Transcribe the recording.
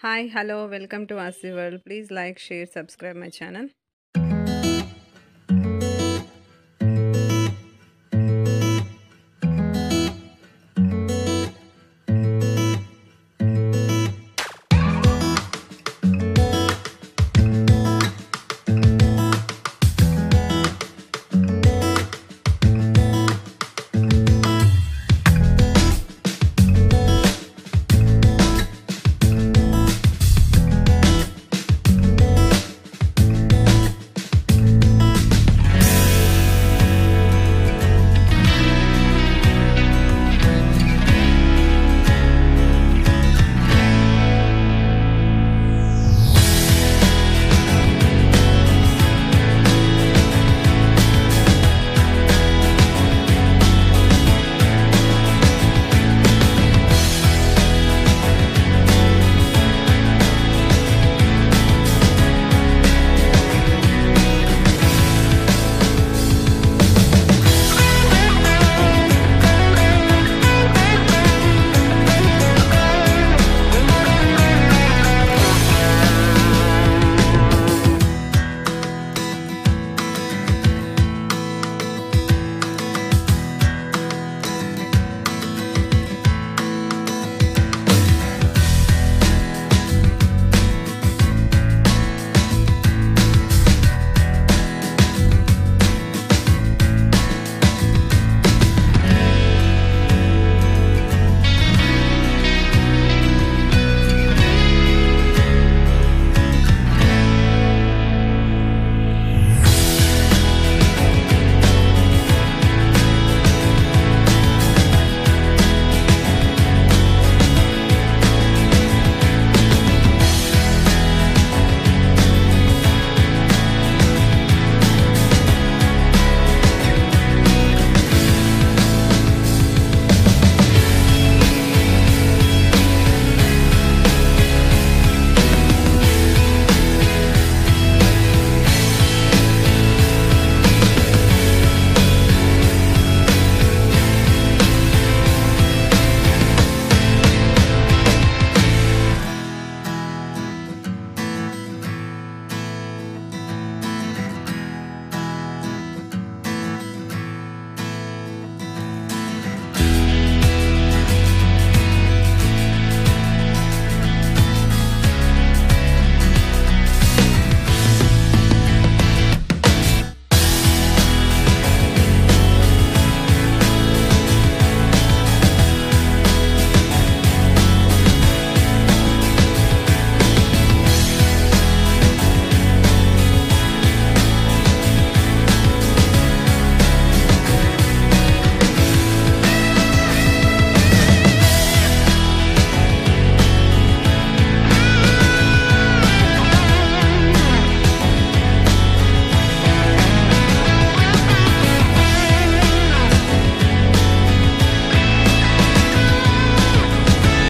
Hi, hello, welcome to Asi World. Please like, share, subscribe my channel.